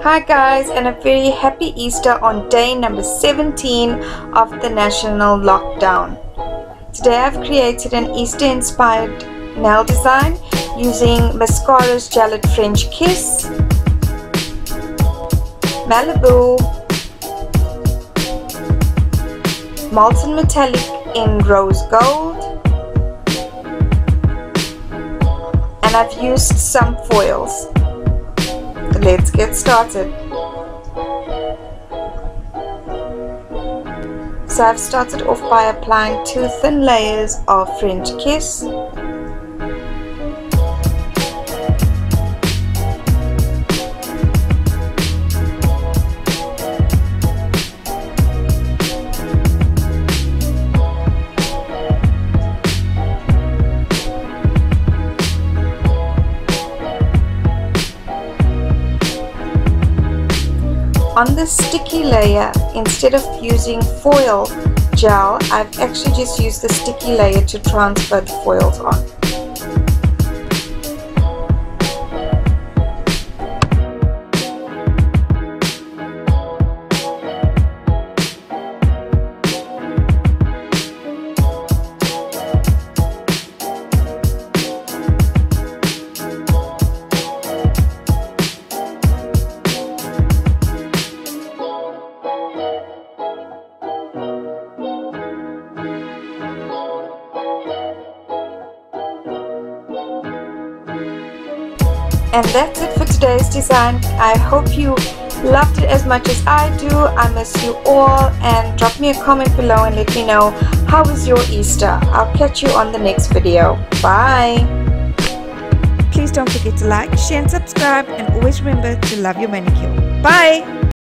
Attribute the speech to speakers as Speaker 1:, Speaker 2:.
Speaker 1: Hi guys and a very happy Easter on day number 17 of the national lockdown. Today I've created an Easter inspired nail design using Maskscara's Gel-it French Kiss, Malibu, Molten Metallic in Rose Gold, and I've used some foils. Let's get started. So I've started off by applying two thin layers of French Kiss on the sticky layer instead of using foil gel. I've actually just used the sticky layer to transfer the foils on And that's it for today's design. I hope you loved it as much as I do. I miss you all and drop me a comment below and let me know how was your Easter. I'll catch you on the next video. Bye.
Speaker 2: Please don't forget to like, share and subscribe and always remember to love your manicure. Bye.